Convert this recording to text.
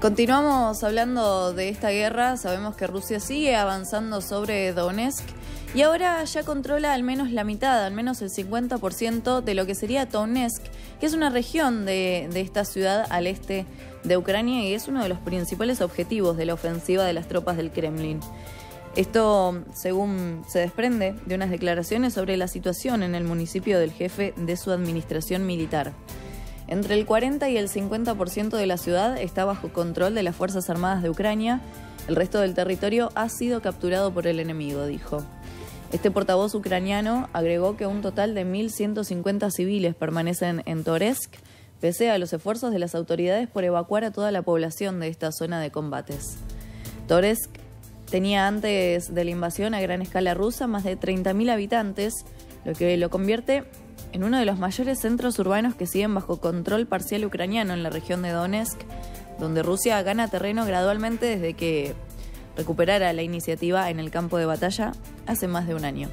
Continuamos hablando de esta guerra, sabemos que Rusia sigue avanzando sobre Donetsk y ahora ya controla al menos la mitad, al menos el 50% de lo que sería Donetsk, que es una región de, esta ciudad al este de Ucrania y es uno de los principales objetivos de la ofensiva de las tropas del Kremlin. Esto, según se desprende de unas declaraciones sobre la situación en el municipio del jefe de su administración militar. Entre el 40 y el 50% de la ciudad está bajo control de las Fuerzas Armadas de Ucrania. El resto del territorio ha sido capturado por el enemigo, dijo. Este portavoz ucraniano agregó que un total de 1.150 civiles permanecen en Toresk, pese a los esfuerzos de las autoridades por evacuar a toda la población de esta zona de combates. Toresk tenía antes de la invasión a gran escala rusa más de 30.000 habitantes, lo que lo convierte en uno de los mayores centros urbanos que siguen bajo control parcial ucraniano en la región de Donetsk, donde Rusia gana terreno gradualmente desde que recuperara la iniciativa en el campo de batalla hace más de un año.